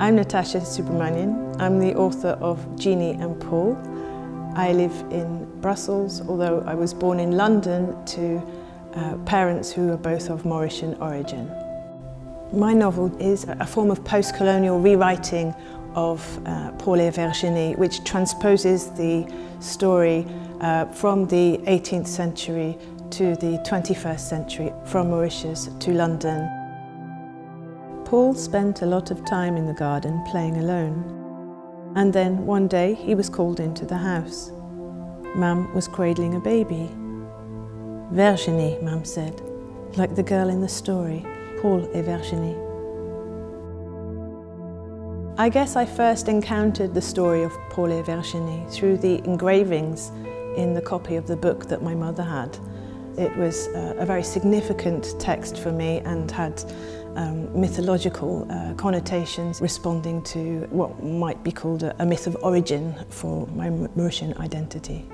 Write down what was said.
I'm Natasha Soobramanien. I'm the author of Genie and Paul. I live in Brussels, although I was born in London to uh, parents who are both of Mauritian origin. My novel is a form of post-colonial rewriting of uh, Paul et Virginie, which transposes the story uh, from the 18th century to the 21st century, from Mauritius to London. Paul spent a lot of time in the garden playing alone. And then one day he was called into the house. Mum was cradling a baby. Virginie, Mum said, like the girl in the story, Paul et Virginie. I guess I first encountered the story of Paul et Virginie through the engravings in the copy of the book that my mother had. It was uh, a very significant text for me and had um, mythological uh, connotations responding to what might be called a, a myth of origin for my Mauritian identity.